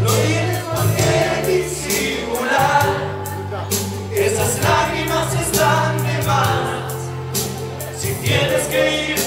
No tienes por qué disimular. Esas lágrimas están de más. Si tienes que ir.